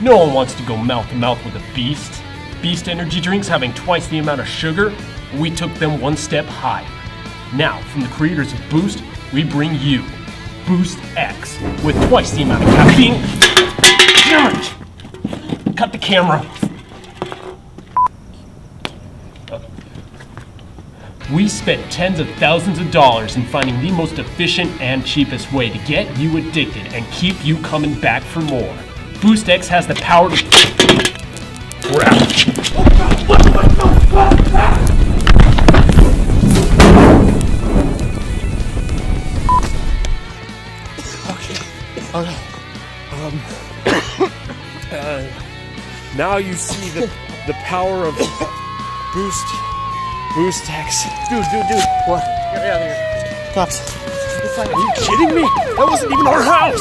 No one wants to go mouth to mouth with a beast. Beast energy drinks having twice the amount of sugar, we took them one step higher. Now, from the creators of Boost, we bring you Boost X with twice the amount of caffeine. Damn it! Cut the camera. We spent tens of thousands of dollars in finding the most efficient and cheapest way to get you addicted and keep you coming back for more. Boost X has the power to. We're out. Um, uh, now you see the the power of Boost Boost X. Dude, dude, dude. What? Get me out of here. Cops. Are you kidding me? That wasn't even our house.